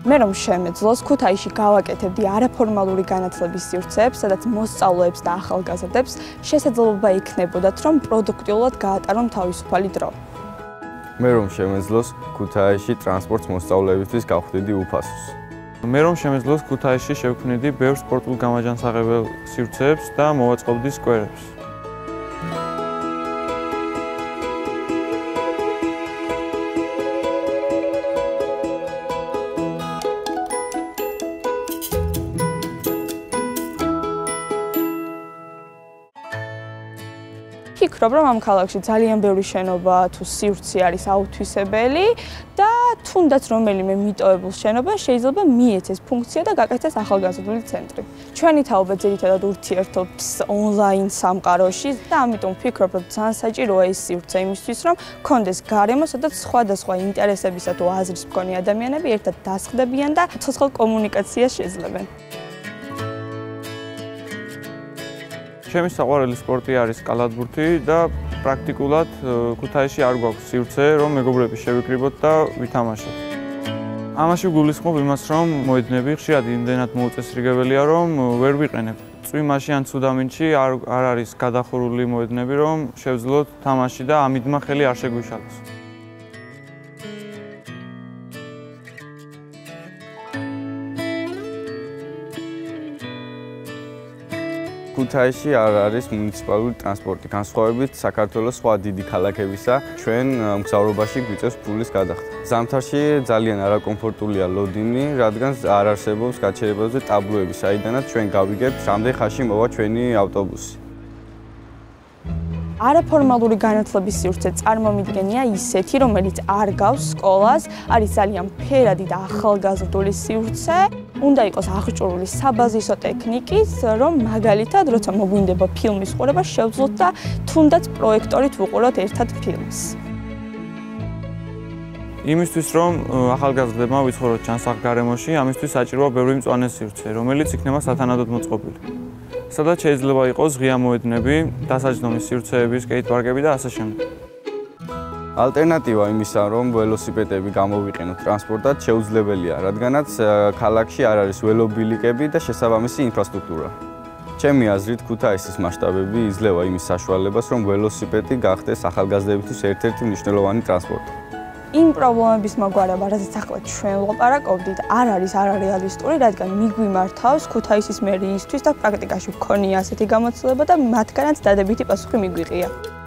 მე რომ შემეძლოს ქუთაისში გავაკეთებდი არაფორმალური განათლების სივრცეებს, სადაც მოსწავლეებს და ახალგაზრდებს შესაძლებლობა იქნებოდათ, რომ პროდუქტიულად გაატარონ თავისუფალი დრო. მე რომ შემეძლოს ქუთაისში ტრანსპორტს მოსწავლეებისთვის გავხდიდი უფასოს. მე რომ შემეძლოს ქუთაისში შევქმნიდი ბევრ სპორტულ გამაჯანსაღებელ სივრცეებს და მოვაწყობდი სკვერებს. ვფიქრობ, რომ ამ ქალაქში ძალიან ბევრი შენობა თუ სივრცე არის აუთვისებელი და თუნდაც რომელიმე მიტოვებულ შენობა შეიძლება მიეცეს ფუნქცია და გაკეთდეს ახალგაზრდული ცენტრი. ჩვენი თაობა ძირითადად ურთიერთობს ონლაინ სამყაროში და ამიტომ ვფიქრობ, რომ ძალიან საჭიროა ეს სივრცე იმისთვის, რომ კონდეს გარემო, სადაც სხვადასხვა ინტერესებისა თუ აზრის მქონე ადამიანები ერთად დასხდებიან და ცოცხალ კომუნიკაციას შეძლებენ. ჩემი საყვარელი სპორტი არის კალათბურთი და პრაქტიკულად ქუთაისში არ გვაქვს სივრცე, რომ მეგობრები შევიკრიბოთ და ვითამაშოთ. ამაში გულისხმობ იმას, რომ მოედნები ხშირად იმდენად მოუწესრიგებელია, რომ ვერ ვიყენებ. წვიმაში ან ცუდამინში არ არ არის გადახურული მოედნები, რომ შევძლოთ თამაში და ამიდმა ხელი არ შეგვიშალოს. ქუთაისში არ არის მუნიციპალური ტრანსპორტი. განსხვავებით საქართველოს სხვა დიდი ქალაქებისა, ჩვენ მგზავრობაში გვიწევს ფულის გადახდა. ზამთარში ძალიან არაკომფორტულია ლოდინი, რადგან არ არსებობს გაჩერებაზე ტაბლოები, საიდანაც ჩვენ გავიგებთ, რამდენ ხანში მოვა ჩვენი ავტობუსი. არაფორმალური განათლების სივრცე წარმომიდგენია ისეთი, რომელიც არ გავს სკოლას, არის ძალიან ფერადი და ახალგაზრდული სივრცე. უნდა იყოს აღჭურვილი საბაზისო ტექნიკის, რომ მაგალითად, როცა მოგვინდება ფილმის ყურება, შევძლოთ და თუნდაც პროექტორით ვუყუროთ ერთად ფილმს. იმისთვის, რომ ახალგაზრდებმა ვიცხოვროთ ჩანსახ გარემოში, ამისთვის საჭიროა ბევრი მწვანე სივრცე, რომელიც იქნება სათანადოდ მოწყობილი. სადაც შეიძლება იყოს ღია მოედნები, დასაჯდომის სივრცეები, სკეიტპარკები და ასე შემდეგ. ალტერნატივა იმისა, რომ ველოსიპედები გამოვიყენოთ ტრანსპორტად, შეუძლებელია, რადგანაც ქალაქში არ არის ველობილიკები და შესაბამისი ინფრასტრუქტურა. ჩემი აზრით, ქუთაისის მასშტაბები იძლევა იმის საშუალებას, რომ ველოსიპედი გახდეს ახალგაზრდებისთვის ერთ-ერთი მნიშვნელოვანი ტრანსპორტი. იმ პრობლემების მოგვარება, რაზეც ახლა ჩვენ ვლაპარაკობდით, არ არის არარეალისტური, რადგან მიგვიმართავს ქუთაისის მერიისთვის და პრაქტიკაში მქონია ასეთი გამოცდილება და მათგანაც დადებითი პასუხი მიგვიღია.